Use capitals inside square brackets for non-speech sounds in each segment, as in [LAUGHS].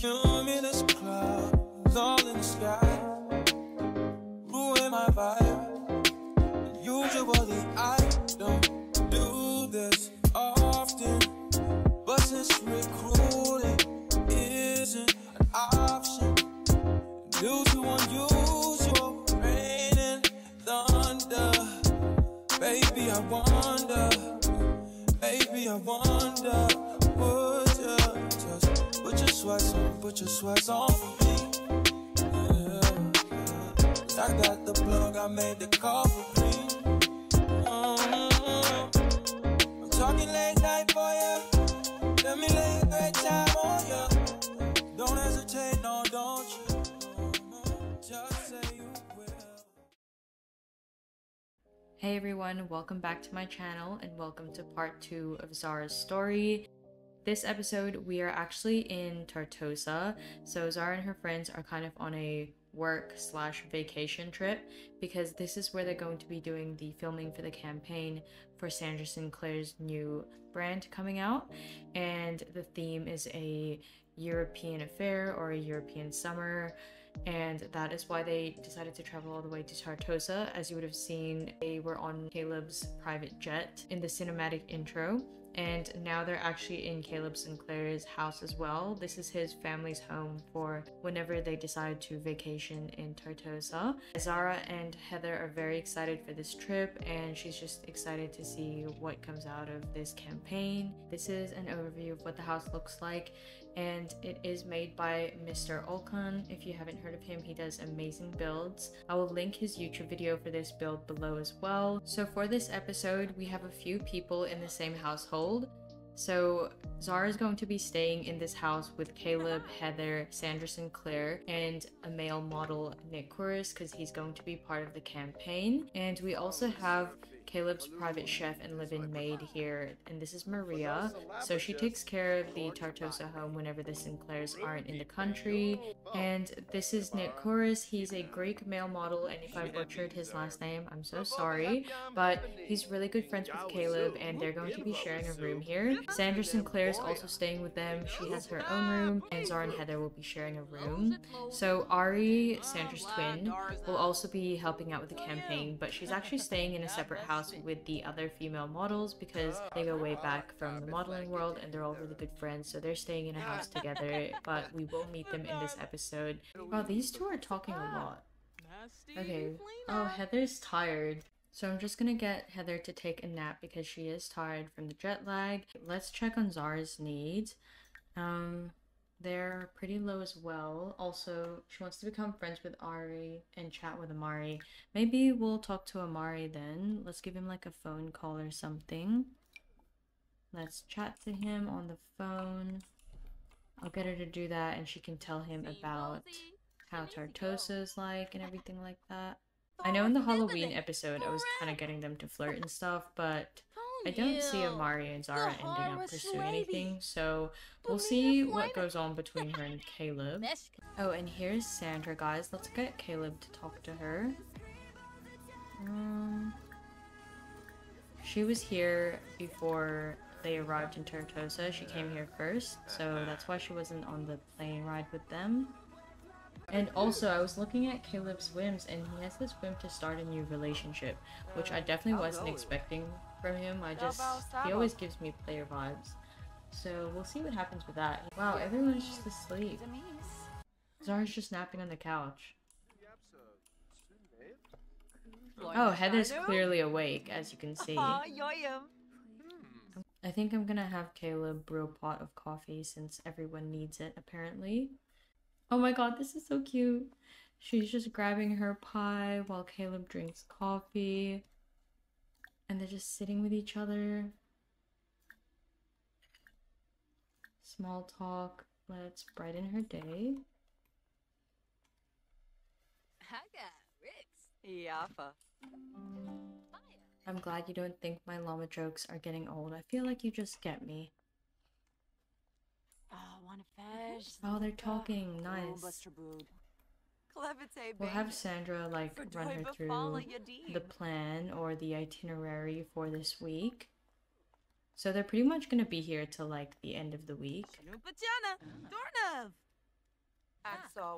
cumulus clouds all in the sky ruin my vibe. Usually I don't do this often, but since recruiting isn't an option, due to unusual rain and thunder, baby I wonder, baby I wonder, put your sweats on me? Yeah. I got the plug, I made the call for me. Mm-hmm. I'm talking late night for ya. Let me lay a great time on ya. Don't hesitate, no, don't you? Just say you will. Hey everyone, welcome back to my channel and welcome to part 2 of Zara's story. This episode, we are actually in Tartosa, so Zara and her friends are kind of on a work slash vacation trip because this is where they're going to be doing the filming for the campaign for Sandra Sinclair's new brand coming out. And the theme is a European affair or a European summer. And that is why they decided to travel all the way to Tartosa. As you would have seen, they were on Caleb's private jet in the cinematic intro, and now they're actually in Caleb Sinclair's house as well. This is his family's home for whenever they decide to vacation in Tartosa. Zara and Heather are very excited for this trip, and she's just excited to see what comes out of this campaign. This is an overview of what the house looks like, and it is made by Mr. Olkan. If you haven't heard of him, he does amazing builds. I will link his YouTube video for this build below as well. So for this episode, we have a few people in the same household. So Zara is going to be staying in this house with Caleb, Heather, Sandra Sinclair, and a male model, Nick Kouris, because he's going to be part of the campaign. And we also have Caleb's private chef and live-in maid here, and this is Maria. So she takes care of the Tartosa home whenever the Sinclairs aren't in the country. And this is Nick Kouris. He's a Greek male model, and if I butchered his last name, I'm so sorry. But he's really good friends with Caleb, and they're going to be sharing a room here. Sandra Sinclair is also staying with them. She has her own room, and Zara and Heather will be sharing a room. So Ari, Sandra's twin, will also be helping out with the campaign, but she's actually staying in a separate house with the other female models because ah. they go way back from the modeling world and they're all really good friends, so they're staying in a house [LAUGHS] together, but we will meet them in this [LAUGHS] episode. Wow, these two are talking a lot. Okay. Oh, Heather's tired. So I'm just gonna get Heather to take a nap because she is tired from the jet lag. Let's check on Zara's needs. Um, they're pretty low as well. Also, she wants to become friends with Ari and chat with Amari. Maybe we'll talk to Amari then. Let's give him like a phone call or something. Let's chat to him on the phone. I'll get her to do that and she can tell him about how Tartosa is like and everything like that. I know in the Halloween episode I was kind of getting them to flirt and stuff, but I don't see Amari and Zara ending up pursuing anything, so we'll see what goes on between her and [LAUGHS] Caleb. Oh, and here's Sandra, guys. Let's get Caleb to talk to her. Um, she was here before they arrived in Tartosa. She came here first, so that's why she wasn't on the plane ride with them. And also, I was looking at Caleb's whims, and he has this whim to start a new relationship, which I definitely wasn't expecting from him. I just, he always gives me player vibes. So we'll see what happens with that. Wow, everyone's just asleep. Zara's just napping on the couch. Oh, Heather's clearly awake, as you can see. I think I'm gonna have Caleb brew a pot of coffee since everyone needs it, apparently. Oh my god, this is so cute. She's just grabbing her pie while Caleb drinks coffee. And they're just sitting with each other. Small talk. Let's brighten her day. Yafa. I'm glad you don't think my llama jokes are getting old. I feel like you just get me. Oh, wanna fish? Oh, they're talking. Nice. Klevite We'll have Sandra like run her through the plan or the itinerary for this week. So they're pretty much gonna be here till like the end of the week.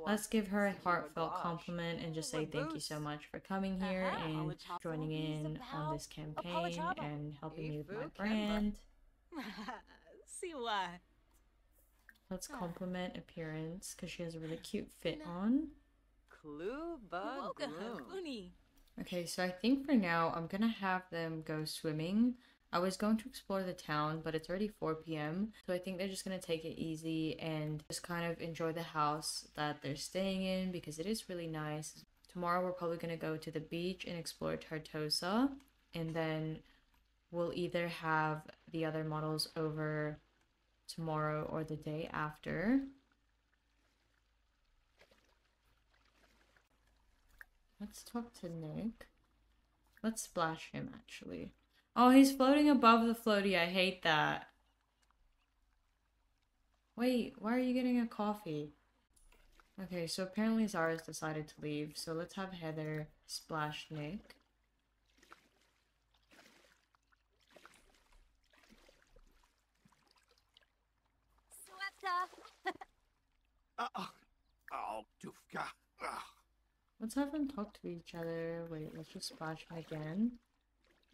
Let's give her a heartfelt compliment and just say thank you so much for coming here Uh-huh. and joining in on this campaign and helping me with my Ifu Kemba. brand. [LAUGHS] See why. Let's compliment appearance because she has a really cute fit on. Kluba Guni. Okay, so I think for now I'm gonna have them go swimming. I was going to explore the town, but it's already 4 p.m. So I think they're just gonna take it easy and just kind of enjoy the house that they're staying in because it is really nice. Tomorrow we're probably gonna go to the beach and explore Tartosa, and then we'll either have the other models over tomorrow or the day after. Let's talk to Nick. Let's splash him actually. Oh, he's floating above the floaty. I hate that. Wait, why are you getting a coffee? Okay, so apparently Zara's decided to leave, so let's have Heather splash Nick. Sweta. [LAUGHS] Uh, oh, Dufka. Let's have them talk to each other. Wait, let's just splash him again.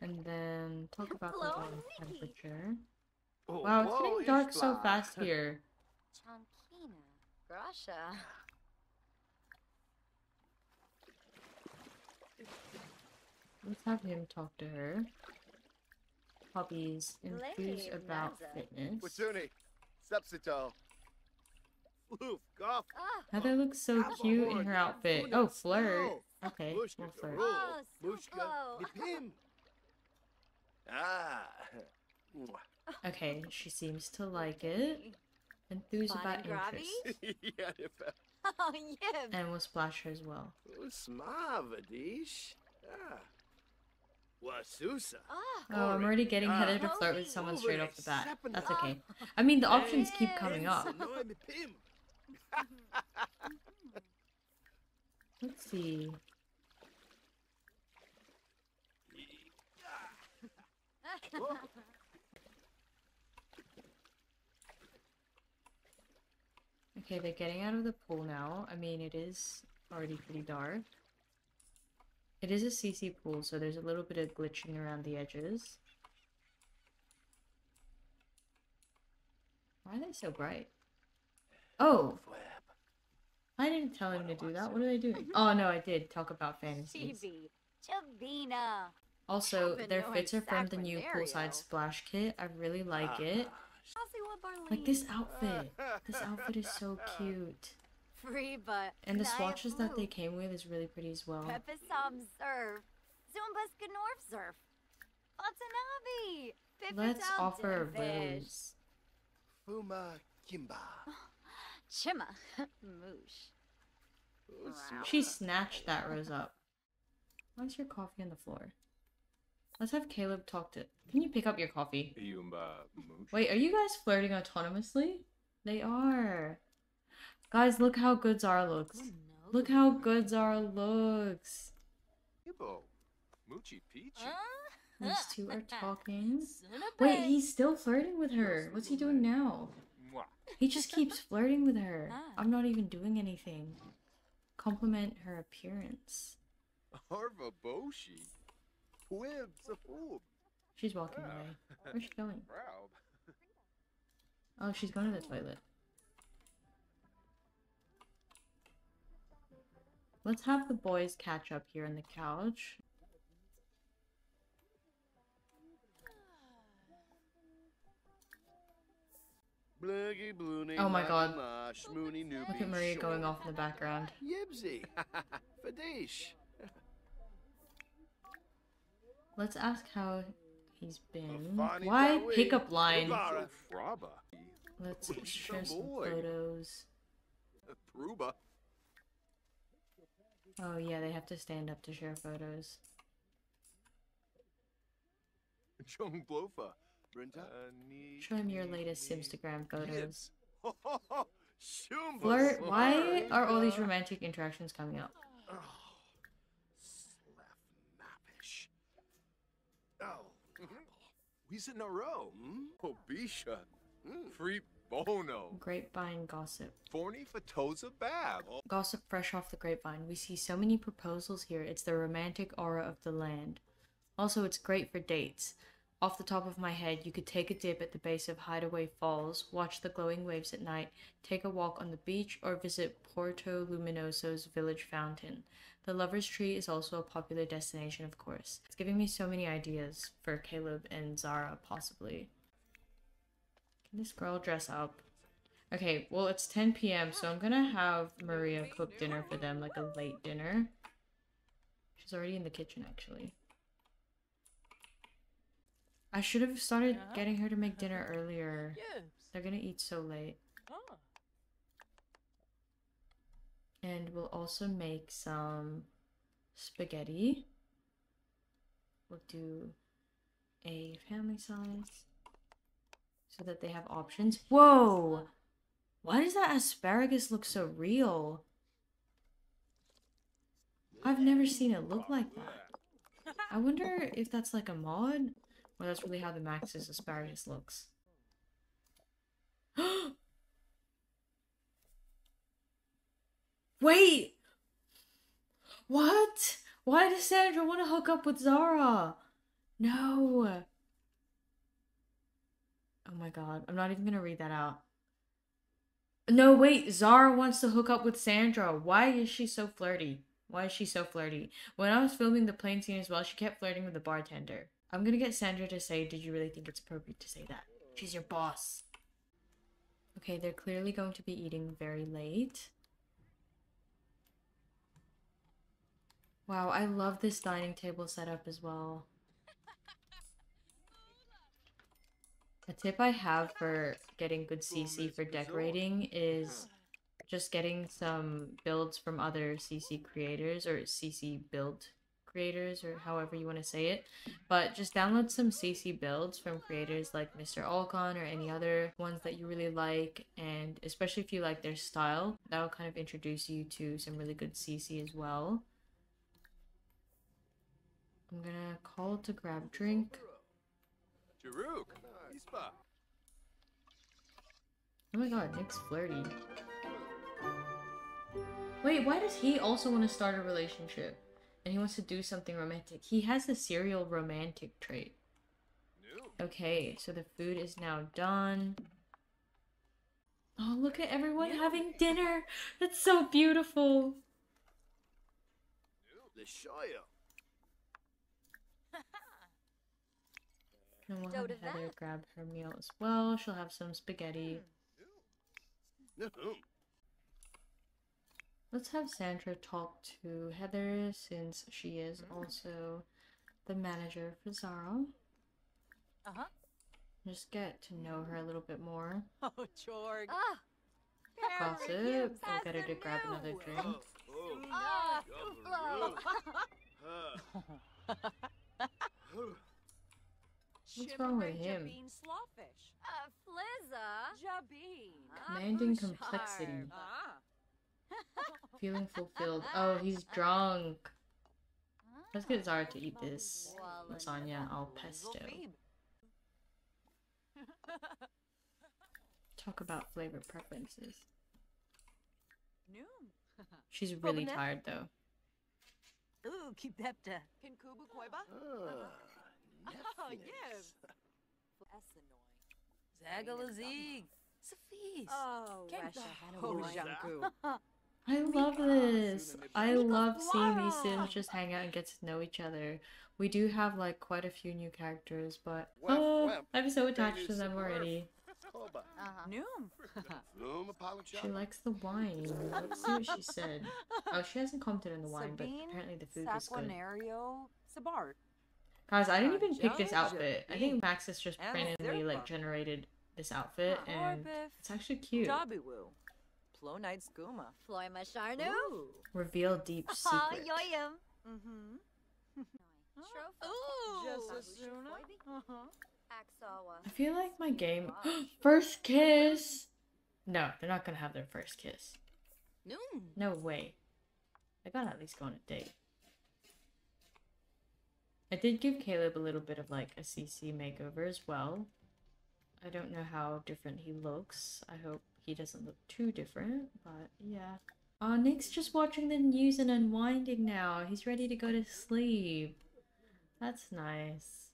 And then talk about the Hello, water Nikki. temperature. Oh, Wow, it's getting dark so fast [LAUGHS] here. Chankina. Grasha. Let's have him talk to her. Hobbies, enthused Lady about Naza. fitness. Heather looks so Have cute in her outfit. Oh, flirt. Okay, Mushka we'll flirt. Oh, Mushka Ah. [LAUGHS] Okay, she seems to like it. Enthused Fun about and grabby? interest. [LAUGHS] yeah, Oh, yeah. And we'll splash her as well. Smavadish. Ah. Wasusa. Ah. Oh, I'm already getting Ah. Heather to flirt with someone straight off the bat. That's okay. I mean, the options keep coming up. Nipim. Let's see. Okay, they're getting out of the pool now. I mean, it is already pretty dark. It is a CC pool, so there's a little bit of glitching around the edges. Why are they so bright? Oh! Flab. I didn't tell him to do that. What are they doing? Oh no, I did talk about fantasies. Chavina. Also, their known fits are from the new Sacranario. poolside splash kit. I really like Ah. it. Like this outfit. This outfit is so [LAUGHS] cute. Free, but. And the swatches that they came with is really pretty as well. Peppisam Surf. Zumbas Gnorf Surf. Watanabe. Let's offer a rose. Fuma Kimba. [LAUGHS] Chima. [LAUGHS] Moosh. She snatched that rose up. Why is your coffee on the floor? Let's have Caleb talk to. Can you pick up your coffee? Uh, Wait, are you guys flirting autonomously? They are. Guys, look how good Zara looks. Oh, look how good Zara looks. Ibo. Moochie Peachy. Uh-huh. These two are [LAUGHS] talking. Wait, he's still flirting with her. What's he doing now? Mwah. He just keeps flirting with her. [LAUGHS] Ah. I'm not even doing anything. Compliment her appearance. Harva Boshi. Wib Safub. She's walking away. Where's she going? Raub. Oh, she's going to the toilet. Let's have the boys catch up here on the couch. Oh my God. Look at Maria going off in the background. Yibsy. [LAUGHS] Fadish. Let's ask how he's been. Why pickup line? Goodbye. So Fraba. Let's share some photos. Oh yeah, they have to stand up to share photos. Jung Blofa. Brenta. Uh, nee- Show him your latest nee- Instagram [LAUGHS] photos. [LAUGHS] Gibbs. Shumba Flirt. Why are all these romantic interactions coming up? Oh, Slafnapish. Oh, [LAUGHS] We's in a row. hmm? Obisha. Hmm. Free Bono. Grapevine gossip. Forny Fatoza Bab. Gossip fresh off the grapevine. We see so many proposals here. It's the romantic aura of the land. Also, it's great for dates. Off the top of my head, you could take a dip at the base of Hideaway Falls, watch the glowing waves at night, take a walk on the beach, or visit Porto Luminoso's village fountain. The Lover's Tree is also a popular destination, of course. It's giving me so many ideas for Caleb and Zara, possibly. Can this girl dress up? Okay, well, it's 10 p.m., so I'm gonna have Maria cook dinner for them, like a late dinner. She's already in the kitchen, actually. I should have started Uh-huh. getting her to make dinner [LAUGHS] earlier. Yes. They're gonna eat so late. Ah. And we'll also make some spaghetti. We'll do a family size so that they have options. Whoa! Why does that asparagus look so real? I've never seen it look like that. I wonder if that's like a mod or that's really how the Maxis asparagus looks. [GASPS] Wait! What? Why does Sandra want to hook up with Zara? No. Oh my god, I'm not even gonna read that out. No, wait, Zara wants to hook up with Sandra. Why is she so flirty? Why is she so flirty? When I was filming the plane scene as well, she kept flirting with the bartender. I'm gonna get Sandra to say, Did you really think it's appropriate to say that? She's your boss. Okay, they're clearly going to be eating very late. Wow, I love this dining table setup as well. A tip I have for getting good CC for decorating is just getting some builds from other CC creators or CC build creators or however you want to say it. But just download some CC builds from creators like Mr. Olkan or any other ones that you really like and especially if you like their style, that will kind of introduce you to some really good CC as well. I'm gonna call to grab drink. Oh my god, Nick's flirty. Wait, why does he also want to start a relationship? And he wants to do something romantic. He has the serial romantic trait. New. Okay, so the food is now done. Oh, look at everyone having dinner. That's so beautiful. Lishoya. And we'll have Heather that. grab her meal as well. She'll have some spaghetti. Hmm. No. Let's have Sandra talk to Heather since she is also the manager for Zara. Uh-huh. Just get to know her a little bit more. [LAUGHS] Oh, Jorg. Ah! Gossip. Harry, We'll get her to grab another new. drink. Oh, Ah! oh. [LAUGHS] What's wrong with him? Slawfish. Uh, Flizza! Jabeen. Commanding complexity. Ah. Feeling fulfilled. Oh, he's drunk. Let's get Zara to eat this lasagna al pesto. Talk about flavor preferences. Noom. She's really tired though. Ooh, keep that. Kinkubu Koiba? Ah, Oh, nephews. yes. Essenoi. Zagalazig. Safis. Oh, Kenta Rasha Hanoi. Hojanku. I love this. I love seeing these Sims just hang out and get to know each other. We do have like quite a few new characters, but oh. I'm so attached to them already. Uh-huh. Noom. [LAUGHS] She likes the wine. Let's see what she said. [LAUGHS] Oh, she hasn't commented on the wine, but apparently the food was good. Guys, I didn't Uh, even pick this outfit. I think Jabin. Maxis just randomly like generated this outfit, and it's actually cute. Dabiwu. Plo Night Skooma. Floima Sharnu. Reveal deep Ah, secret. yoyum. Mm-hmm. Tropha. Just Ooh. as. Uh-huh. Axawa. I feel like my game. [GASPS] First kiss! No, they're not gonna have their first kiss. Noon. No way. I gotta at least go on a date. I did give Caleb a little bit of like a CC makeover as well. I don't know how different he looks. I hope he doesn't look too different, but yeah. Oh, Nick's just watching the news and unwinding now. He's ready to go to sleep. That's nice.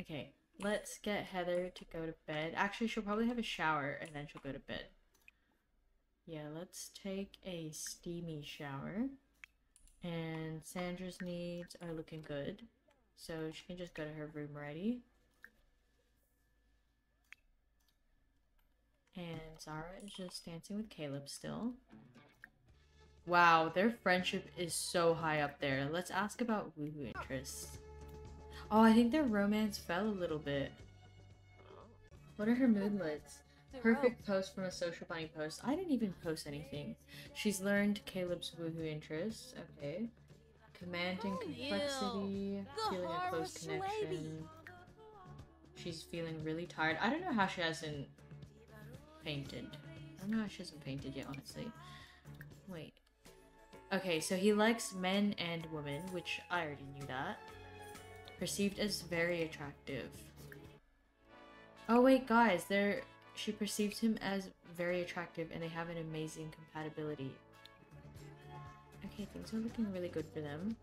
Okay, let's get Heather to go to bed. Actually, she'll probably have a shower and then she'll go to bed. Yeah, let's take a steamy shower. And Sandra's needs are looking good. So she can just go to her room already. And Zara is just dancing with Caleb still. Wow, their friendship is so high up there. Let's ask about woohoo interests. Oh, I think their romance fell a little bit. What are her moodlets? Perfect post from a social bunny post. I didn't even post anything. She's learned Caleb's woohoo interests. Okay. Commanding complexity. Feeling a close connection. She's feeling really tired. I don't know how she hasn't painted. I don't know how she hasn't painted yet, honestly. Wait. Okay, so he likes men and women, which I already knew that. Perceived as very attractive. Oh wait, guys, they're she perceives him as very attractive and they have an amazing compatibility. Okay, things are looking really good for them.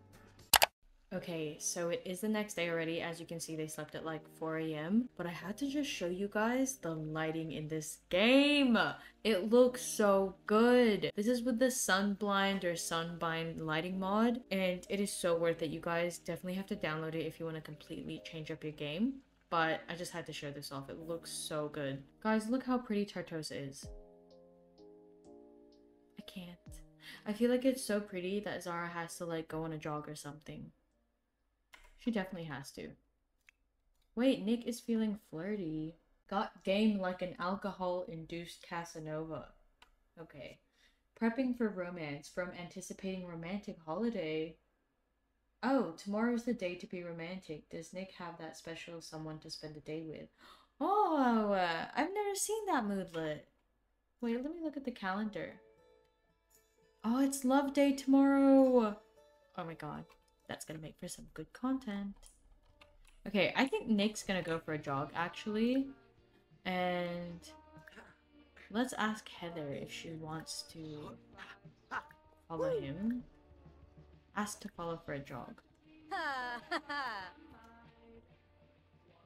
Okay, so it is the next day already. As you can see, they slept at like 4 a.m. But I had to just show you guys the lighting in this game. It looks so good. This is with the Sunblind or Sunbind lighting mod. And it is so worth it. You guys definitely have to download it if you want to completely change up your game. But I just had to show this off. It looks so good. Guys, look how pretty Tartosa is. I can't. I feel like it's so pretty that Zara has to like go on a jog or something. She definitely has to. Wait, Nick is feeling flirty. Got game like an alcohol-induced Casanova. Okay. Prepping for romance from anticipating romantic holiday. Oh, tomorrow's the day to be romantic. Does Nick have that special someone to spend the day with? Oh, uh, I've never seen that moodlet. Wait, let me look at the calendar. Oh, it's love day tomorrow. Oh my god. That's gonna make for some good content. Okay, I think Nick's gonna go for a jog actually. And let's ask Heather if she wants to follow him. Ask to follow for a jog. [LAUGHS]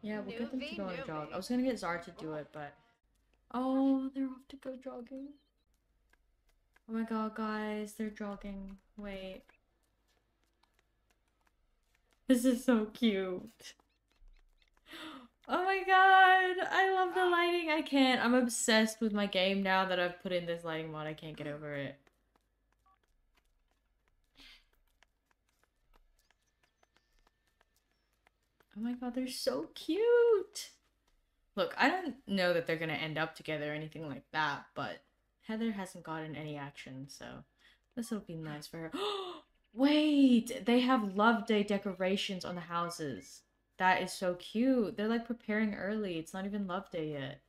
Yeah, we'll get them to go on a jog. I was gonna get Zara to do it, but oh, they're off to go jogging. Oh my god, guys, they're jogging. Wait. This is so cute. Oh my god, I love the lighting. I can't. I'm obsessed with my game now that I've put in this lighting mod. I can't get over it. Oh my god, they're so cute. Look, I don't know that they're gonna end up together or anything like that, but Heather hasn't gotten any action, so this will be nice for her. [GASPS] Oh, Wait, they have love day decorations on the houses. That is so cute. They're like preparing early. It's not even love day yet.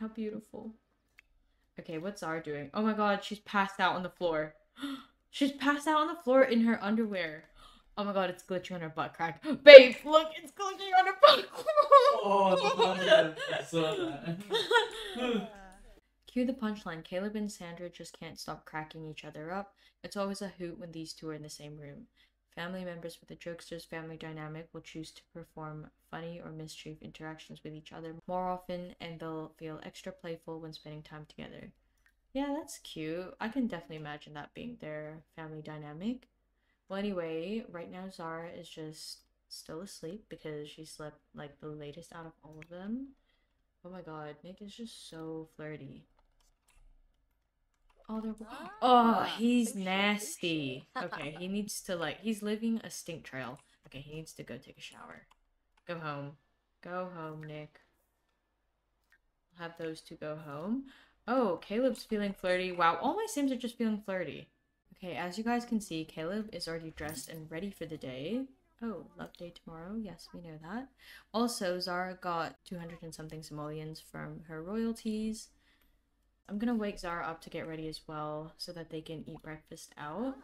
How beautiful. Okay, what's Zara doing? Oh my god, she's passed out on the floor. [GASPS] she's passed out on the floor in her underwear. [GASPS] Oh my god, it's glitching on her butt crack. [GASPS] Babe, look, it's glitching on her butt. Oh, I saw that. [LAUGHS] [LAUGHS] [SIGHS] [SIGHS] [SIGHS] Cue the punchline. Caleb and Sandra just can't stop cracking each other up. It's always a hoot when these two are in the same room. Family members with the jokesters family dynamic will choose to perform funny or mischief interactions with each other more often, and they'll feel extra playful when spending time together. Yeah, that's cute. I can definitely imagine that being their family dynamic. Well, anyway, right now Zara is just still asleep because she slept like the latest out of all of them. Oh my god, Nick is just so flirty. Oh, they're. Oh, Ah, he's nasty. Okay, he [LAUGHS] needs to like. He's leaving a stink trail. Okay, he needs to go take a shower. Go home. Go home, Nick. Have those two go home. Oh, Caleb's feeling flirty. Wow, all my Sims are just feeling flirty. Okay, as you guys can see, Caleb is already dressed and ready for the day. Oh, love day tomorrow. Yes, we know that. Also, Zara got 200 and something simoleons from her royalties. I'm gonna wake Zara up to get ready as well so that they can eat breakfast out.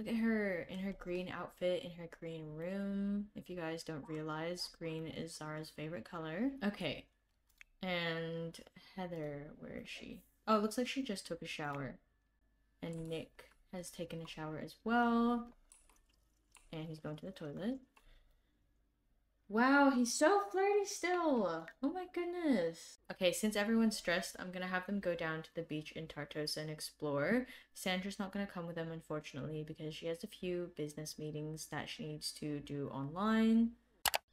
Look at her in her green outfit in her green room. If you guys don't realize, green is Zara's favorite color. Okay. And Heather, where is she? Oh, it looks like she just took a shower. And Nick has taken a shower as well. And he's going to the toilet. Wow, he's so flirty still. Oh my goodness. Okay, since everyone's stressed, I'm gonna have them go down to the beach in Tartosa and explore. Sandra's not gonna come with them, unfortunately, because she has a few business meetings that she needs to do online.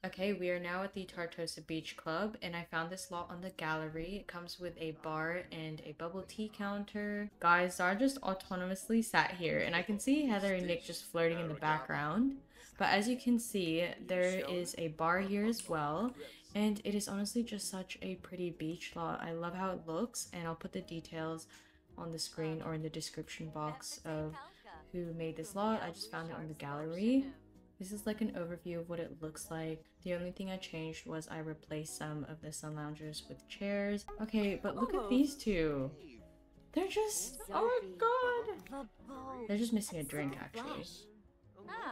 Okay, we are now at the Tartosa Beach Club, and I found this lot on the gallery. It comes with a bar and a bubble tea counter. Guys, Zara just autonomously sat here, and I can see Heather and Nick just flirting in the background. But as you can see, there is a bar here as well. And it is honestly just such a pretty beach lot. I love how it looks. And I'll put the details on the screen or in the description box of who made this lot. I just found it on the gallery. This is like an overview of what it looks like. The only thing I changed was I replaced some of the sun loungers with chairs. Okay, but look at these two. They're just, oh my god. They're just missing a drink actually.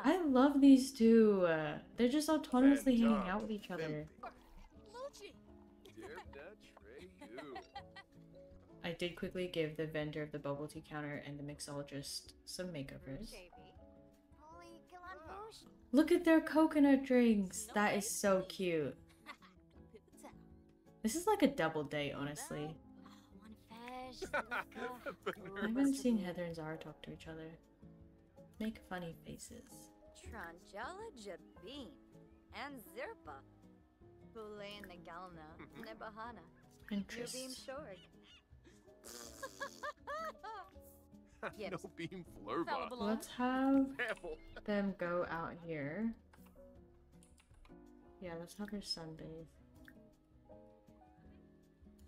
I love these two. Uh, they're just autonomously hanging out with each other. [LAUGHS] I did quickly give the vendor of the bubble tea counter and the mixologist some makeovers. Look at their coconut drinks. That is so cute. [LAUGHS] This is like a double date, honestly. [LAUGHS] I haven't seen Heather and Zara talk to each other. Make funny faces. Tranjala Jabin and Zirpa. Bule and Nagalna, [LAUGHS] Nebahana. Your beam Pinterest. short. [LAUGHS] no beam flurba. Let's have them go out here. Yeah, let's have her sunbathe.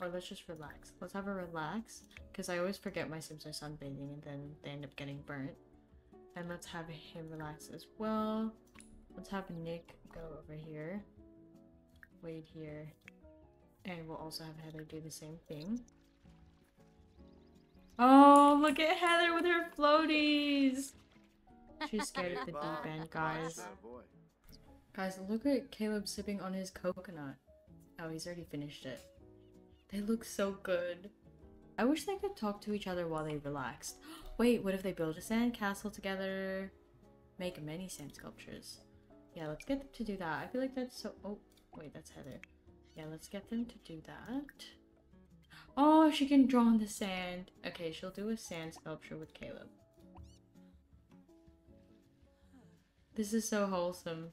Or let's just relax. Let's have her relax. Because I always forget my Sims are sunbathing and then they end up getting burnt. And let's have him relax as well. Let's have Nick go over here. Wade here. And we'll also have Heather do the same thing. Oh, look at Heather with her floaties! She's [LAUGHS] scared of the deep end, guys. Guys, look at Caleb sipping on his coconut. Oh, he's already finished it. They look so good. I wish they could talk to each other while they relaxed. [GASPS] Wait, what if they build a sand castle together? Make many sand sculptures. Yeah, let's get them to do that. I feel like that's so- oh, wait, that's Heather. Yeah, let's get them to do that. [GASPS] Oh, she can draw on the sand. Okay, she'll do a sand sculpture with Caleb. This is so wholesome.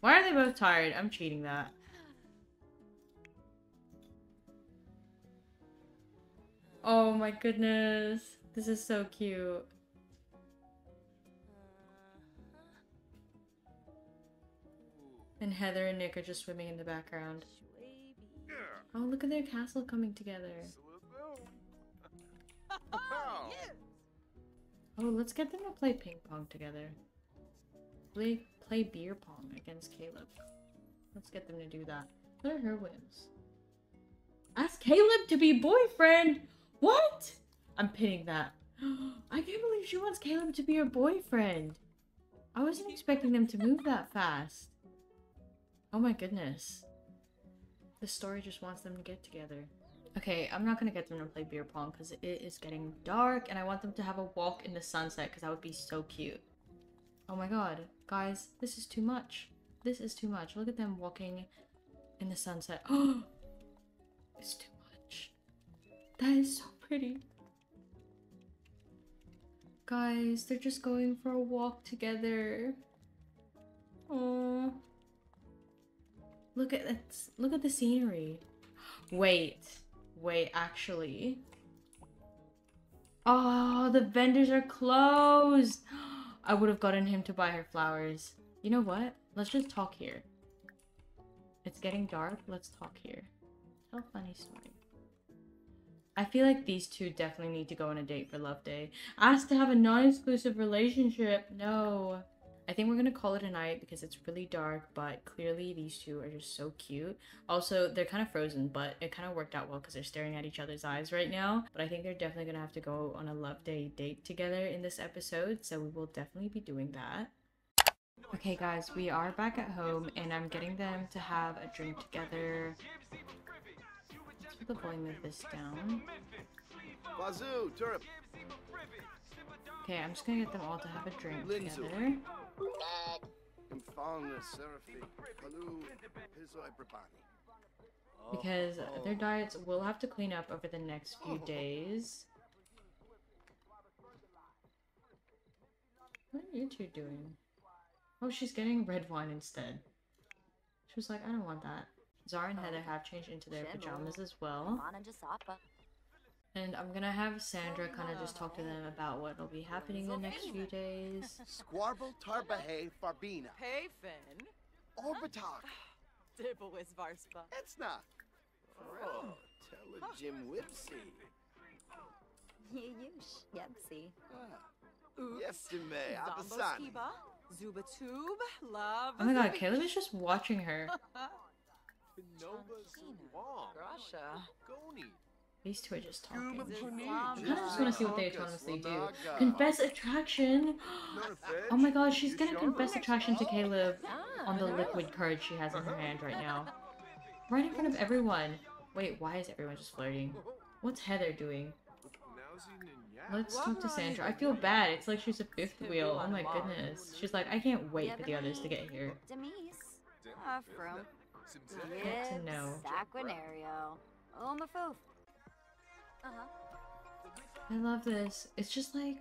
Why are they both tired? I'm cheating that. Oh my goodness. This is so cute. And Heather and Nick are just swimming in the background. Oh, look at their castle coming together. [LAUGHS] [LAUGHS] Oh, let's get them to play ping pong together. Play, play beer pong against Caleb. Let's get them to do that. What are her whims? Ask Caleb to be boyfriend! What? I'm pinning that. [GASPS] I can't believe she wants Caleb to be her boyfriend. I wasn't expecting them to move that fast. Oh my goodness. The story just wants them to get together. Okay, I'm not gonna get them to play beer pong because it is getting dark and I want them to have a walk in the sunset because that would be so cute. Oh my god, guys, this is too much. This is too much. Look at them walking in the sunset. Oh, [GASPS] it's too. That is so pretty. Guys, they're just going for a walk together. Oh. Look at that. Look at the scenery. Wait. Wait, actually. Oh, the vendors are closed. [GASPS] I would have gotten him to buy her flowers. You know what? Let's just talk here. It's getting dark. Let's talk here. Tell funny story. I feel like these two definitely need to go on a date for Love Day. Ask to have a non-exclusive relationship. No. I think we're gonna call it a night because it's really dark, but clearly these two are just so cute. Also, they're kind of frozen, but it kind of worked out well because they're staring at each other's eyes right now. But I think they're definitely gonna have to go on a love day date together in this episode, so we will definitely be doing that. Okay guys, we are back at home and I'm getting them to have a drink together. The volume of this down. Wazoo. Okay, I'm just gonna get them all to have a drink Linzu. together. Infalna, Seraphi, Palu, Pizoi, Brabani. because oh. their diets will have to clean up over the next few [LAUGHS] days. What are you two doing? Oh, she's getting red wine instead. She was like, I don't want that. Zara and Heather have changed into their pajamas as well. And I'm gonna have Sandra kind of just talk to them about what will be happening in the next few days. [LAUGHS] Squarble, Tarbahe, Farbina. Hey, Finn. Orbitak. [SIGHS] Dibblewis Varspa. Etzna. Oh, tell a Jim Whipsy. [LAUGHS] Yush. Yepsi. Ah. Yestime, Abasani. Domboskiba. Zubatube. Love. Oh my god, Caleb is just watching her. [LAUGHS] Nova Wong. Grasha. Goni. These two are just talking. Guma Is it Puni, Islam? I kind of just want to see what they Jizz, autonomously do. Confess attraction! [GASPS] Oh my god, she's gonna confess attraction to Caleb on the liquid card she has in her hand right now. [LAUGHS] Right in front of everyone. Wait, why is everyone just flirting? What's Heather doing? Let's talk to Sandra. I feel bad. It's like she's a fifth wheel. Oh my goodness. She's like, I can't wait for the others to get here. Demise. Ah, from. Good to know. Saquinario. Oh, my foof. Uh-huh. I love this. It's just like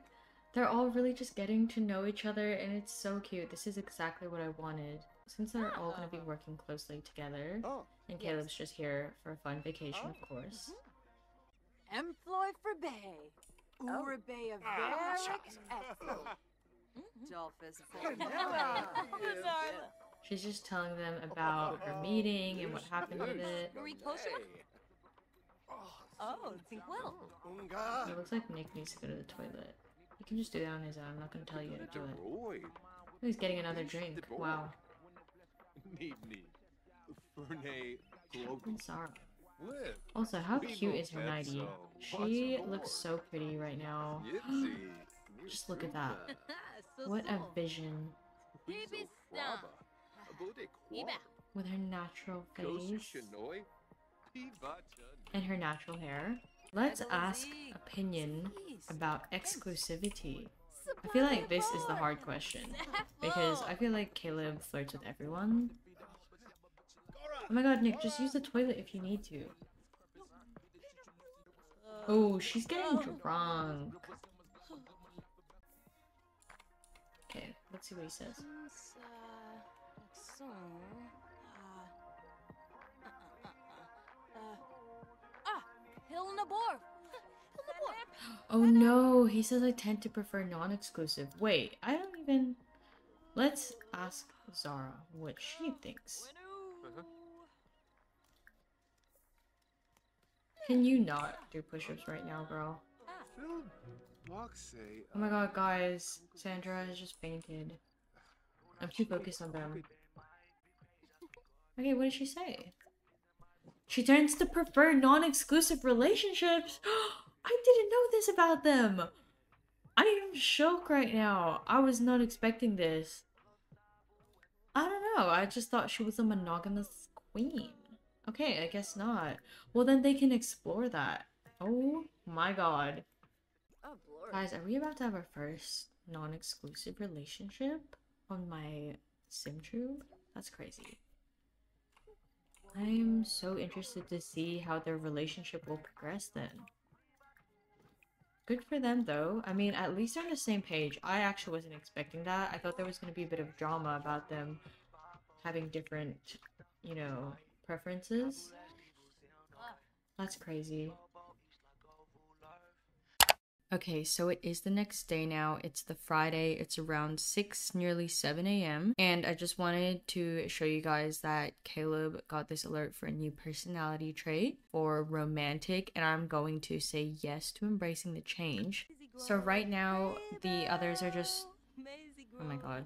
they're all really just getting to know each other and it's so cute. This is exactly what I wanted. Since they're all going to be working closely together, Oh, and Caleb's just here for a fun vacation, of course. Employ for Bay. Urabe of Varick. Exo. Dolphus She's just telling them about her meeting and what happened with it. Oh, think well. Unga. It looks like Nick needs to go to the toilet. He can just do that on his own. I'm not going to tell you how to do it. He's getting another drink. Wow. Need need. Ferne Globe. And Zara. Live. Also, how cute is her nightie? She looks so pretty right now. [GASPS] Just look at that. What a vision. With her natural face and her natural hair. Let's ask opinion about exclusivity. I feel like this is the hard question [LAUGHS] because I feel like Caleb flirts with everyone. Oh my god, Nick, just use the toilet if you need to. Oh, she's getting drunk. Okay, let's see what he says. Hilnabor. Oh no, he says I tend to prefer non-exclusive. Wait, I don't even... Let's ask Zara what she thinks. Can you not do push-ups right now, girl? Oh my god, guys. Sandra has just fainted. I'm too focused on them. Okay, what did she say? She tends to prefer non-exclusive relationships. [GASPS] I didn't know this about them. I am shocked right now. I was not expecting this. I don't know. I just thought she was a monogamous queen. Okay, I guess not. Well, then they can explore that. Oh my god. Oh. Guys, are we about to have our first non-exclusive relationship on my sim SimTrue? That's crazy. I'm so interested to see how their relationship will progress then. Good for them though. I mean, at least they're on the same page. I actually wasn't expecting that. I thought there was going to be a bit of drama about them having different, you know, preferences. That's crazy. Okay, so it is the next day now. It's the Friday. It's around 6, nearly 7 a.m. And I just wanted to show you guys that Caleb got this alert for a new personality trait for romantic, and I'm going to say yes to embracing the change. So right now, the others are just. Oh my god.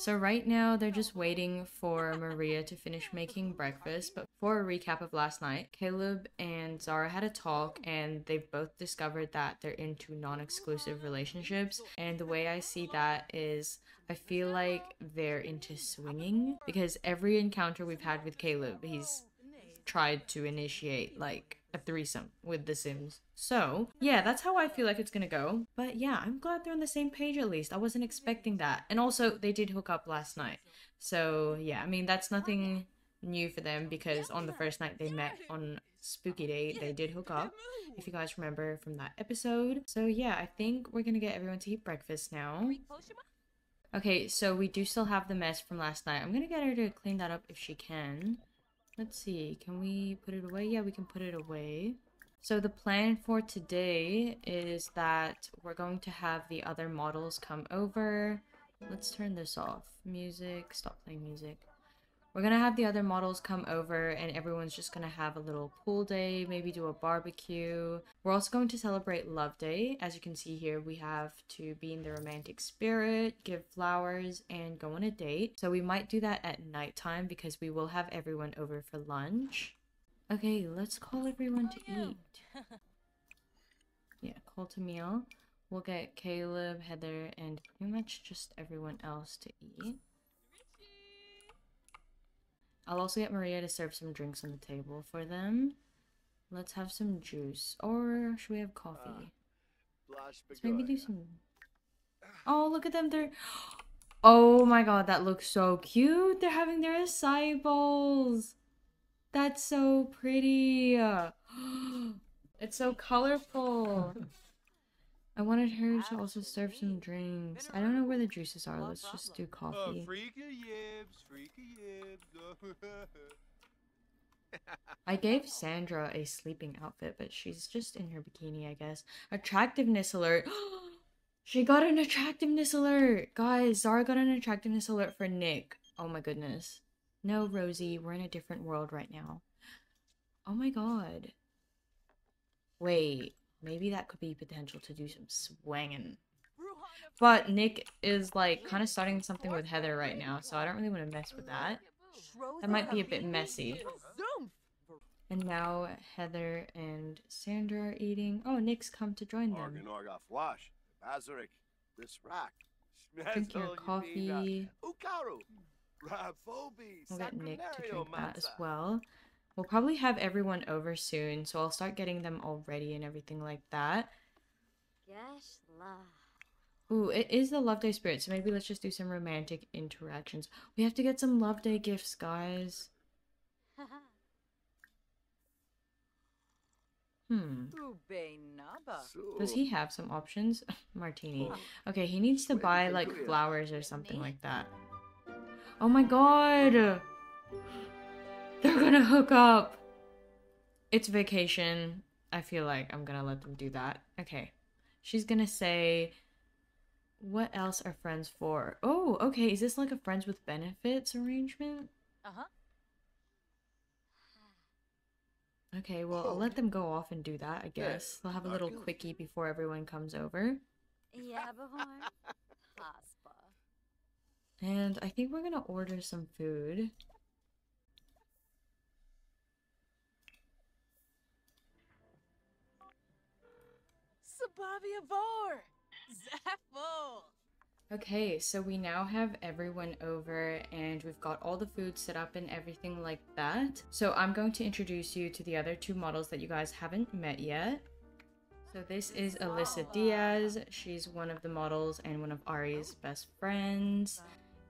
So right now they're just waiting for Maria to finish making breakfast. But for a recap of last night, Caleb and Zara had a talk and they've both discovered that they're into non-exclusive relationships. And the way I see that is I feel like they're into swinging because every encounter we've had with Caleb, he's tried to initiate like a threesome with The Sims. So, yeah, that's how I feel like it's gonna go. But yeah, I'm glad they're on the same page at least. I wasn't expecting that. And also, they did hook up last night. So, yeah, I mean, that's nothing new for them because on the first night they met on Spooky Day, they did hook up, if you guys remember from that episode. So, yeah, I think we're gonna get everyone to eat breakfast now. Okay, so we do still have the mess from last night. I'm gonna get her to clean that up if she can. Let's see, can we put it away? Yeah, we can put it away. So the plan for today is that we're going to have the other models come over. Let's turn this off. Music, stop playing music. We're gonna have the other models come over and everyone's just gonna have a little pool day, maybe do a barbecue. We're also going to celebrate Love Day. As you can see here, we have to be in the romantic spirit, give flowers, and go on a date. So we might do that at nighttime because we will have everyone over for lunch. Okay, let's call everyone to eat. [LAUGHS] Yeah, call to meal. We'll get Caleb, Heather, and pretty much just everyone else to eat. I'll also get Maria to serve some drinks on the table for them. Let's have some juice. Or should we have coffee? Uh, Blush Let's maybe do some... Oh, look at them. They're... Oh my god, that looks so cute. They're having their acai bowls. That's so pretty. [GASPS] It's so colorful. [LAUGHS] I wanted her to also serve some drinks. I don't know where the juices are. Let's just do Uh, coffee. freaky yibs, freaky yibs. I [LAUGHS] gave Sandra a sleeping outfit, but she's just in her bikini, I guess. Attractiveness alert. [GASPS] she got an attractiveness alert. Guys, Zara got an attractiveness alert for Nick. Oh my goodness. No, Rosie, we're in a different world right now. Oh my god. Wait, maybe that could be potential to do some swanging. But Nick is like kind of starting something with Heather right now, so I don't really want to mess with that. That might be a bit messy. And now Heather and Sandra are eating. Oh, Nick's come to join them. Organ Orga Flash. Bazarik. This rack. Drink your uh, coffee. We'll get Nick to drink that as well. We'll probably have everyone over soon, so I'll start getting them all ready and everything like that. Gosh, la. Ooh, it is the Love Day spirit, so maybe let's just do some romantic interactions. We have to get some Love Day gifts, guys. [LAUGHS] Hmm. Does he have some options? [LAUGHS] Martini. Okay, he needs to buy like flowers or something like that. Oh my god! They're gonna hook up! It's vacation. I feel like I'm gonna let them do that. Okay. She's gonna say, What else are friends for? Oh, okay. Is this like a friends with benefits arrangement? Uh-huh. Okay, well, I'll let them go off and do that, I guess. They'll have a little Marcus. quickie before everyone comes over. Yeah, Bahorn. [LAUGHS] Haspa. And I think we're gonna order some food. Sabavia Vor! Zaffo! Okay, so we now have everyone over and we've got all the food set up and everything like that. So I'm going to introduce you to the other two models that you guys haven't met yet. So this is Alyssa Diaz. She's one of the models and one of Ari's best friends.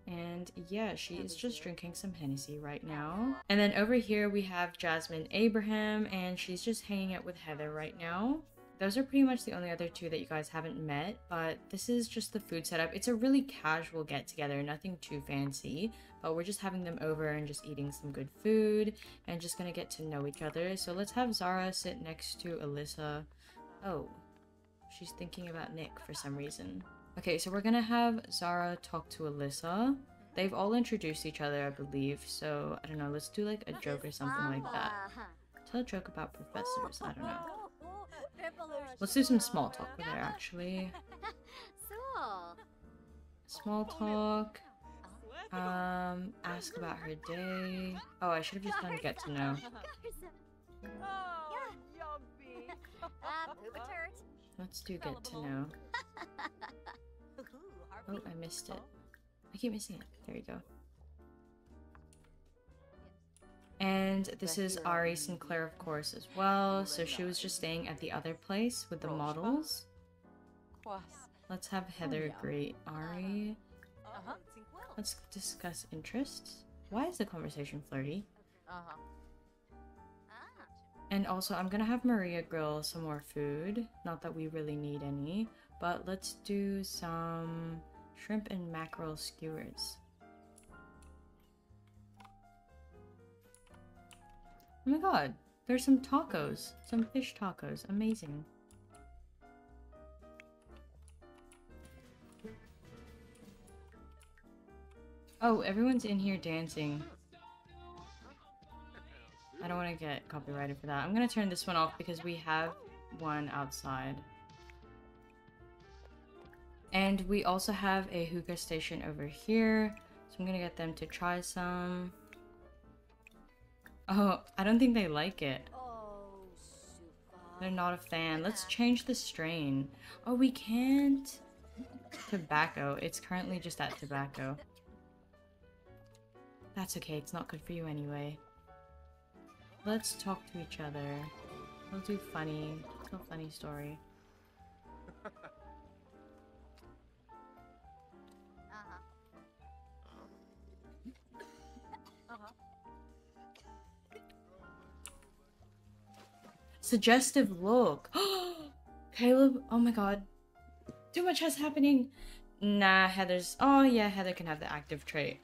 And yeah, she is just drinking some Hennessy right now. And then over here we have Jasmine Abraham and she's just hanging out with Heather right now. Those are pretty much the only other two that you guys haven't met, but this is just the food setup. It's a really casual get together, nothing too fancy, but we're just having them over and just eating some good food and just gonna get to know each other. So let's have Zara sit next to Alyssa. Oh, she's thinking about Nick for some reason. Okay, so we're gonna have Zara talk to Alyssa. They've all introduced each other, I believe. So I don't know. Let's do like a joke or something like that. Tell a joke about professors. I don't know. Let's do some small talk with her actually. [LAUGHS] Small talk. Um, ask about her day. Oh, I should have just done get to know. Oh, yummy. Poop a turd. Let's do get to know. [LAUGHS] Oh, I missed it. I keep missing it. There you go. And this is Ari Sinclair, of course, as well. So she was just staying at the other place with the models. Let's have Heather greet Ari. Uh-huh. Let's discuss interests. Why is the conversation flirty? Uh-huh. Ah, And also, I'm gonna have Maria grill some more food. Not that we really need any, but let's do some shrimp and mackerel skewers. Oh my god, there's some tacos. Some fish tacos. Amazing. Oh, everyone's in here dancing. I don't want to get copyrighted for that. I'm gonna turn this one off because we have one outside. And we also have a hookah station over here. So I'm gonna get them to try some. Oh, I don't think they like it. oh. They're not a fan. Let's change the strain. Oh, we can't. Tobacco. It's currently just at tobacco. That's okay. It's not good for you anyway. Let's talk to each other. We'll do funny. Tell a funny story. Suggestive look. [GASPS] Caleb. Oh my god. Too much has happening. Nah, Heather's. Oh yeah, Heather can have the active trait.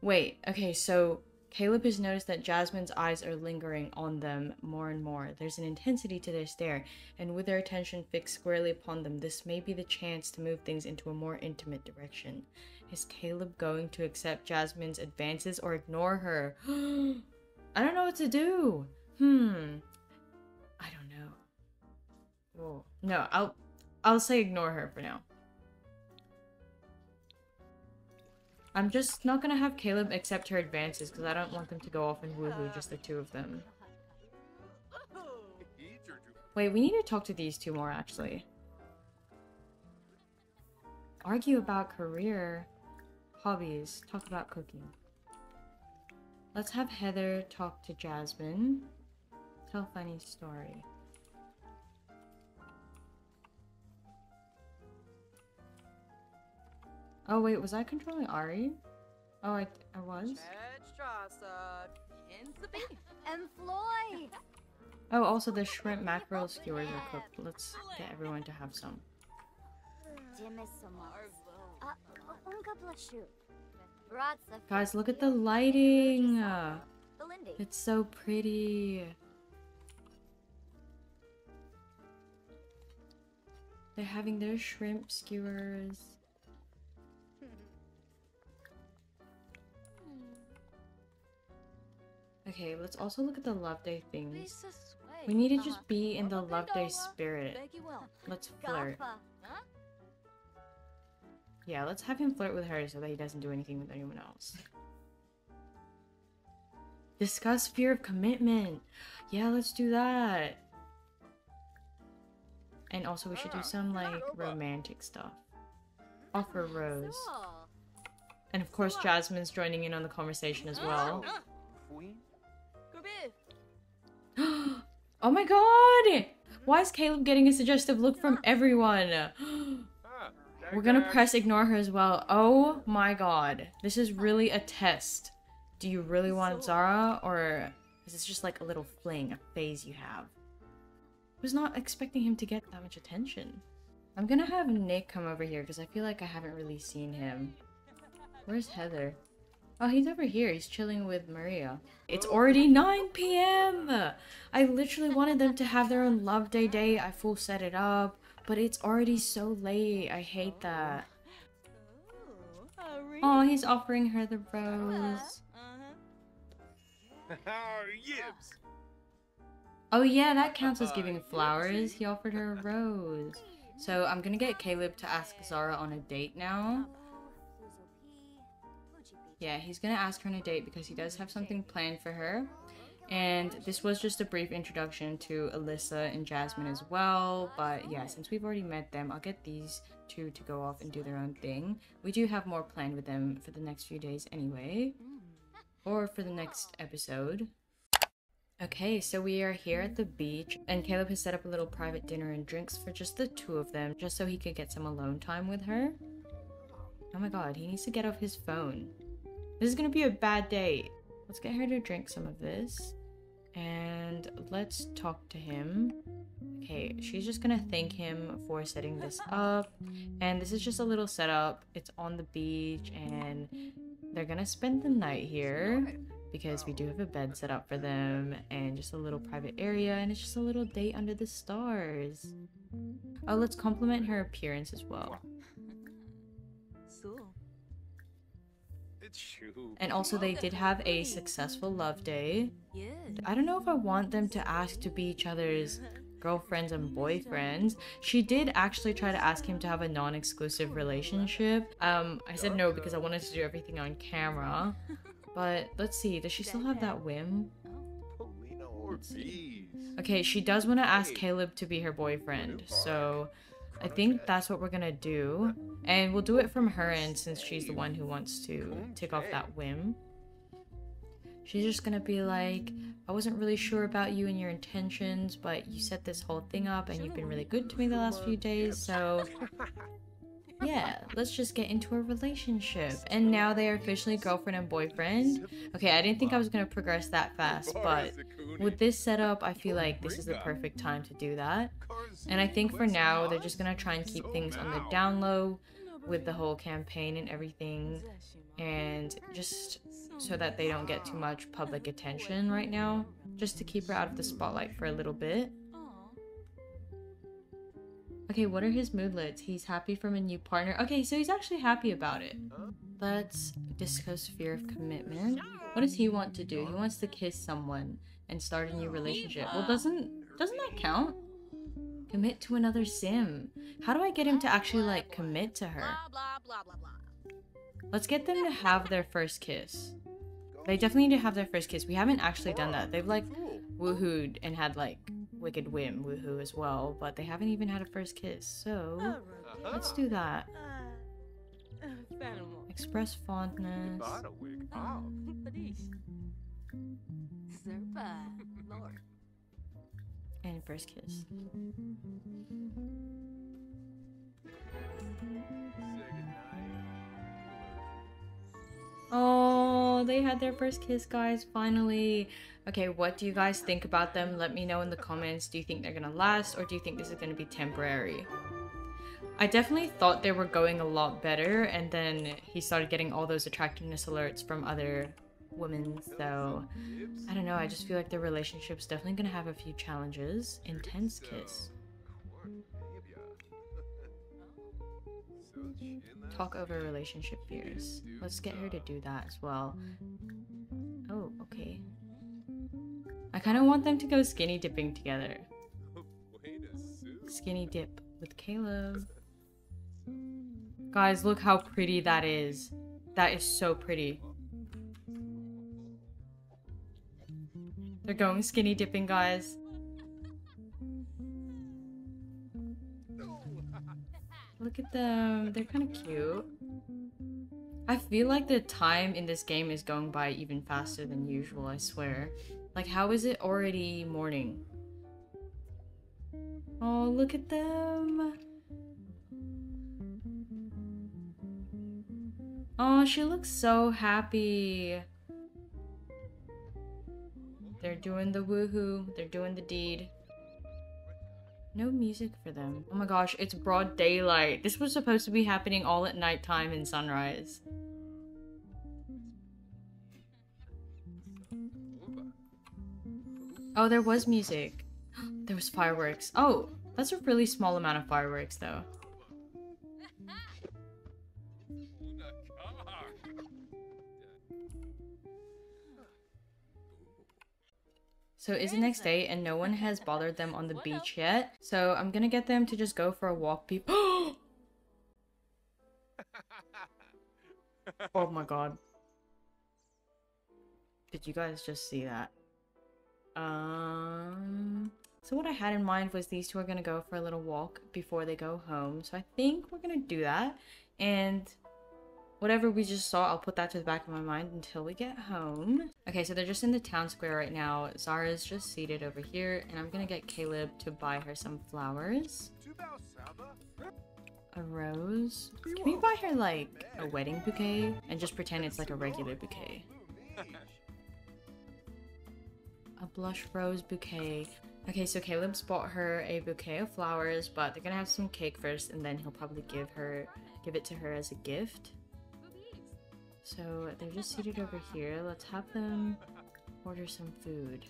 Wait. Okay, so Caleb has noticed that Jasmine's eyes are lingering on them more and more. There's an intensity to their stare, and with their attention fixed squarely upon them, this may be the chance to move things into a more intimate direction. Is Caleb going to accept Jasmine's advances or ignore her? [GASPS] I don't know what to do. Hmm. No, I'll I'll say ignore her for now. I'm just not gonna have Caleb accept her advances because I don't want them to go off and woohoo, just the two of them. Wait, we need to talk to these two more actually. Argue about career, hobbies, talk about cooking. Let's have Heather talk to Jasmine. Tell funny story. Oh wait, was I controlling Ari? Oh, I, I was? [LAUGHS] And Floyd! [LAUGHS] Oh, also the shrimp mackerel skewers are cooked. Let's get everyone to have some. Dimisimus. Uh, unga blashu. Bratza. Guys, look at the lighting! Uh, It's so pretty. They're having their shrimp skewers. Okay, let's also look at the Love Day things. We need to just be in the Love Day spirit. Let's flirt. Yeah, let's have him flirt with her so that he doesn't do anything with anyone else. Discuss fear of commitment. Yeah, let's do that. And also, we should do some like romantic stuff. Offer rose. And of course, Jasmine's joining in on the conversation as well. Oh my god! Why is Caleb getting a suggestive look from everyone? [GASPS] We're gonna press ignore her as well. Oh my god. This is really a test. Do you really want Zara or is this just like a little fling, a phase you have? I was not expecting him to get that much attention. I'm gonna have Nick come over here because I feel like I haven't really seen him. Where's Heather? Oh, he's over here. He's chilling with Maria. It's already 9 p.m. I literally wanted them to have their own love day day. I full set it up, But it's already so late. I hate that. Oh. Oh, he's offering her the rose. [LAUGHS] Uh-huh. Oh yeah, that counts as giving flowers. He offered her a rose. So I'm gonna get Caleb to ask Zara on a date now. Yeah, he's gonna ask her on a date because he does have something planned for her. And this was just a brief introduction to Alyssa and Jasmine as well. But yeah, since we've already met them, I'll get these two to go off and do their own thing. We do have more planned with them for the next few days anyway. Or for the next episode. Okay, so we are here at the beach, and Caleb has set up a little private dinner and drinks for just the two of them, just so he could get some alone time with her. Oh my god, he needs to get off his phone. This is gonna be a bad date. Let's get her to drink some of this. And let's talk to him. Okay, she's just gonna thank him for setting this up. And this is just a little setup. It's on the beach, and they're gonna spend the night here because we do have a bed set up for them and just a little private area and it's just a little date under the stars. Oh, let's compliment her appearance as well. And also they did have a successful love day. I don't know if I want them to ask to be each other's girlfriends and boyfriends. She did actually try to ask him to have a non-exclusive relationship. Um, I said no because I wanted to do everything on camera. But let's see, does she still have that whim? Okay, she does want to ask Caleb to be her boyfriend, so I think that's what we're gonna do. And we'll do it from her end since she's the one who wants to take off that whim. She's just gonna be like, I wasn't really sure about you and your intentions, but you set this whole thing up and you've been really good to me the last few days, so yeah, let's just get into a relationship. And now they are officially girlfriend and boyfriend. Okay, I didn't think I was gonna progress that fast, but with this setup, I feel like this is the perfect time to do that. And I think for now, they're just gonna try and keep things on the down low with the whole campaign and everything, and just so that they don't get too much public attention right now, just to keep her out of the spotlight for a little bit. Okay, what are his moodlets? He's happy from a new partner. Okay, so he's actually happy about it. Let's discuss fear of commitment. What does he want to do? He wants to kiss someone and start a new relationship. Well, doesn't doesn't that count? Commit to another sim. How do I get him to actually like commit to her? Let's get them to have their first kiss. They definitely need to have their first kiss. We haven't actually done that. They've like woohooed and had like wicked whim woohoo as well, but they haven't even had a first kiss. So let's do that. Uh, Express fondness. Oh. Feliz. Zerpa. Lord. And first kiss. Oh, they had their first kiss, guys, finally. Okay, what do you guys think about them? Let me know in the comments. Do you think they're gonna last or do you think this is gonna be temporary? I definitely thought they were going a lot better, and then he started getting all those attractiveness alerts from other women, so I don't know. I just feel like their relationship's definitely gonna have a few challenges. Intense kiss. Talk over relationship fears. Let's get her to do that as well. Oh, okay. I kind of want them to go skinny dipping together. Skinny dip with Caleb. Guys, look how pretty that is. That is so pretty. They're going skinny dipping, guys. Look at them. They're kind of cute. I feel like the time in this game is going by even faster than usual, I swear. Like, how is it already morning? Oh, look at them. Oh, she looks so happy. They're doing the woohoo. They're doing the deed. No music for them. Oh my gosh, it's broad daylight. This was supposed to be happening all at nighttime and sunrise. Oh, there was music. [GASPS] there was fireworks. Oh, that's a really small amount of fireworks though. So it's the next day and no one has bothered them on the beach yet. So I'm gonna get them to just go for a walk. Be- [GASPS] [LAUGHS] oh my god. Did you guys just see that? Um. So what I had in mind was these two are gonna go for a little walk before they go home. So I think we're gonna do that. And whatever we just saw, I'll put that to the back of my mind until we get home. Okay, so they're just in the town square right now. Zara's just seated over here, and I'm gonna get Caleb to buy her some flowers. A rose. Can we buy her like a wedding bouquet and just pretend it's like a regular bouquet? A blush rose bouquet. Okay, so Caleb's bought her a bouquet of flowers, but they're gonna have some cake first, and then he'll probably give her, give it to her as a gift. So they're just seated over here. Let's have them order some food.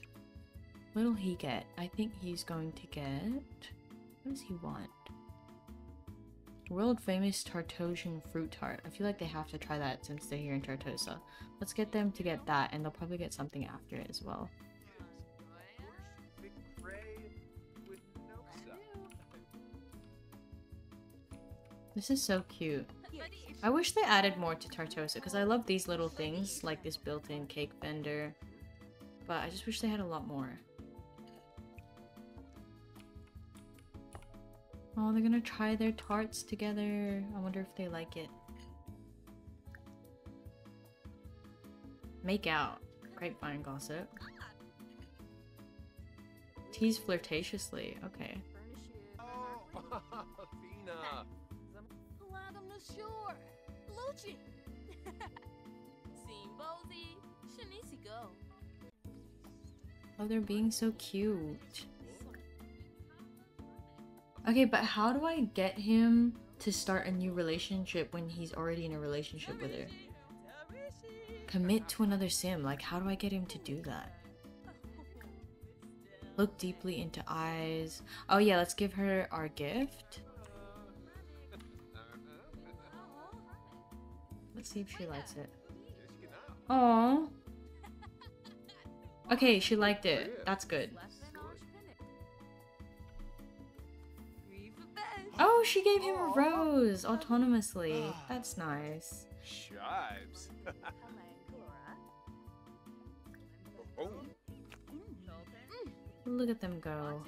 What'll he get? I think he's going to get. What does he want? World famous Tartosian fruit tart. I feel like they have to try that since they're here in Tartosa. Let's get them to get that, and they'll probably get something after it as well. This is so cute. I wish they added more to Tartosa because I love these little things like this built-in cake vendor. But I just wish they had a lot more. Oh, they're gonna try their tarts together. I wonder if they like it. Make out. Grapevine gossip. Tease flirtatiously. Okay. [LAUGHS] Oh, Fina. Plagam no shore. Luci. Simbozi. Shanisi go. Oh, they're being so cute. Okay, but how do I get him to start a new relationship when he's already in a relationship with her? Commit to another sim. Like, how do I get him to do that? Look deeply into eyes. Oh, yeah, let's give her our gift. Let's see if she likes it. Oh. Okay, she liked it. That's good. Oh, she gave him a rose autonomously. That's nice. Shibes. [LAUGHS] [LAUGHS] oh, Look at them go.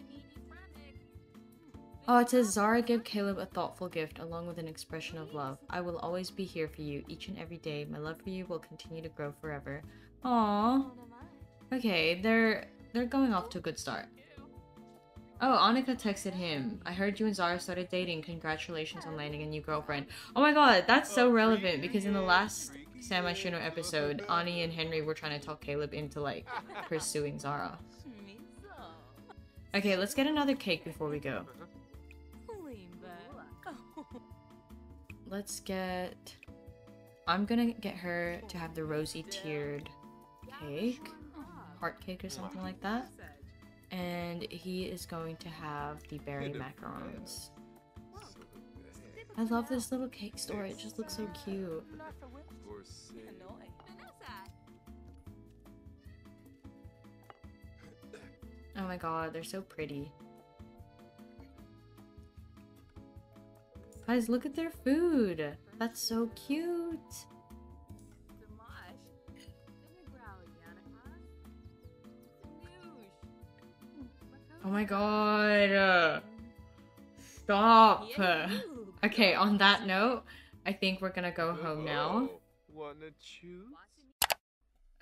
Oh, it says Zara give Caleb a thoughtful gift along with an expression of love. I will always be here for you each and every day. My love for you will continue to grow forever. Aww. Okay, they're they're going off to a good start. Oh, Annika texted him. I heard you and Zara started dating. Congratulations on landing a new girlfriend. Oh my god, that's so relevant because in the last San Myshuno episode, Ani and Henry were trying to talk Caleb into like pursuing Zara. Okay, let's get another cake before we go. Let's get. I'm gonna get her to have the rosy tiered cake, heart cake or something like that. And he is going to have the berry macarons. I love this little cake store. It just looks so cute. Oh my god, they're so pretty. Guys, look at their food. That's so cute. Oh my god. Stop. Okay, on that note, I think we're gonna go home now. Wanna choose?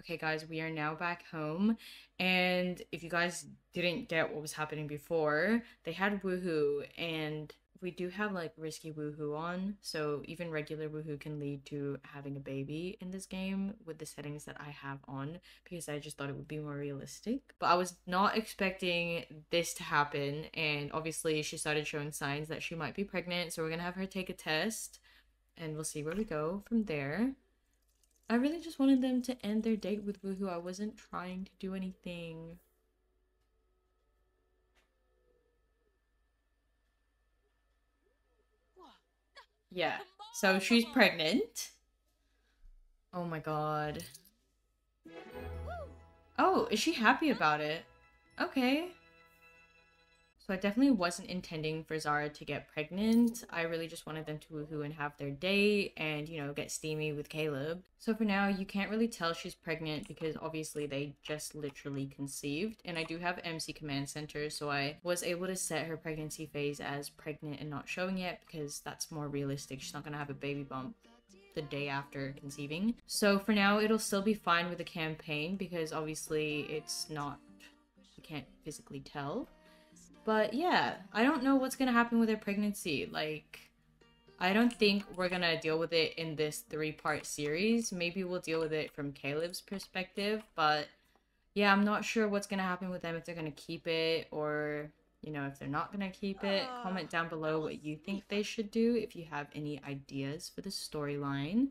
Okay, guys, we are now back home. And if you guys didn't get what was happening before, they had woohoo, and we do have like risky woohoo on. So even regular woohoo can lead to having a baby in this game with the settings that I have on because I just thought it would be more realistic. But I was not expecting this to happen. And obviously, she started showing signs that she might be pregnant. So we're gonna have her take a test and we'll see where we go from there. I really just wanted them to end their date with Woohoo. I wasn't trying to do anything. Yeah. So she's pregnant. Oh my god. Oh, is she happy about it? Okay. So I definitely wasn't intending for Zara to get pregnant. I really just wanted them to woohoo and have their date and, you know, get steamy with Caleb. So for now, you can't really tell she's pregnant because obviously they just literally conceived. And I do have MC Command Center, so I was able to set her pregnancy phase as pregnant and not showing yet because that's more realistic. She's not gonna have a baby bump the day after conceiving. So for now, it'll still be fine with the campaign because obviously it's not, you can't physically tell. But yeah, I don't know what's gonna happen with her pregnancy. Like, I don't think we're gonna deal with it in this three part series. Maybe we'll deal with it from Caleb's perspective, but yeah, I'm not sure what's gonna happen with them if they're gonna keep it or you know if they're not gonna keep it. Comment down below what you think they should do if you have any ideas for the storyline.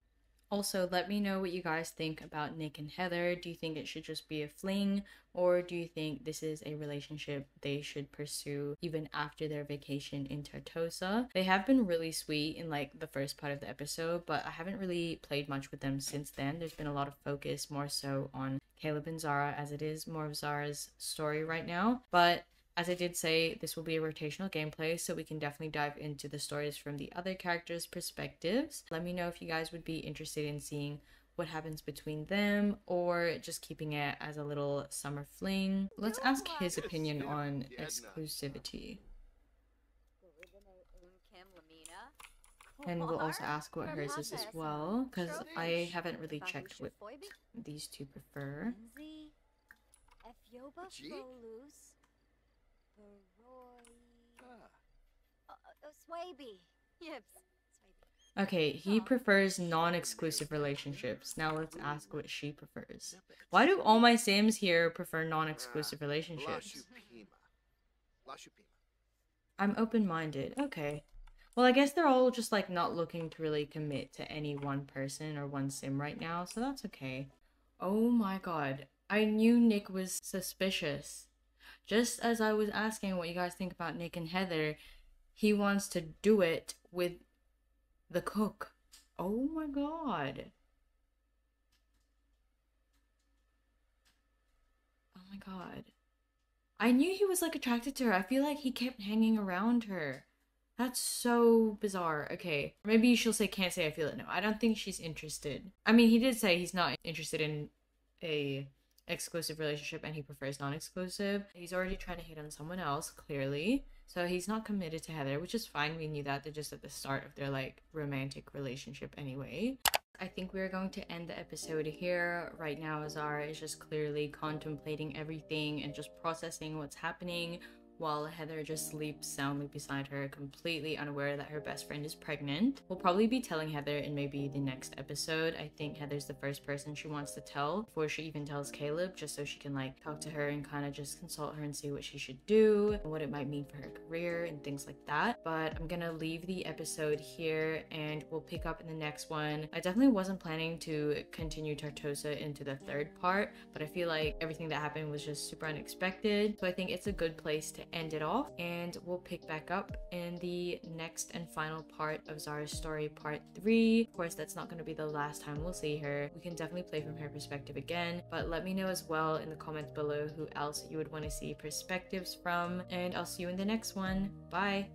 Also, let me know what you guys think about Nick and Heather. Do you think it should just be a fling, or do you think this is a relationship they should pursue even after their vacation in Tartosa? They have been really sweet in like the first part of the episode, but I haven't really played much with them since then. There's been a lot of focus more so on Caleb and Zara as it is more of Zara's story right now. But as I did say, this will be a rotational gameplay, so we can definitely dive into the stories from the other characters' perspectives. Let me know if you guys would be interested in seeing what happens between them or just keeping it as a little summer fling. Let's ask his opinion on exclusivity. And we'll also ask what hers is as well, because I haven't really checked what these two prefer. Uh, uh, okay, he prefers non-exclusive relationships. Now let's ask what she prefers. Why do all my Sims here prefer non-exclusive relationships? I'm open-minded. Okay. Well, I guess they're all just like not looking to really commit to any one person or one sim right now, so that's okay. Oh my god. I knew Nick was suspicious. Just as I was asking what you guys think about Nick and Heather, he wants to do it with the cook. Oh my god. Oh my god. I knew he was like attracted to her. I feel like he kept hanging around her. That's so bizarre. Okay. Maybe she'll say can't say I feel it. No, I don't think she's interested. I mean, he did say he's not interested in a exclusive relationship and he prefers non-exclusive. He's already trying to hit on someone else, clearly. So he's not committed to Heather, which is fine. We knew that. They're just at the start of their like romantic relationship anyway. I think we're going to end the episode here. Right now, Azara is just clearly contemplating everything and just processing what's happening while Heather just sleeps soundly beside her, completely unaware that her best friend is pregnant. We'll probably be telling Heather in maybe the next episode. I think Heather's the first person she wants to tell before she even tells Caleb, just so she can like talk to her and kind of just consult her and see what she should do and what it might mean for her career and things like that. But I'm gonna leave the episode here and we'll pick up in the next one. I definitely wasn't planning to continue Tartosa into the third part, but I feel like everything that happened was just super unexpected. So I think it's a good place to end it off and we'll pick back up in the next and final part of Zara's story part 3. Of course that's not going to be the last time we'll see her. We can definitely play from her perspective again but let me know as well in the comments below who else you would want to see perspectives from and I'll see you in the next one. Bye!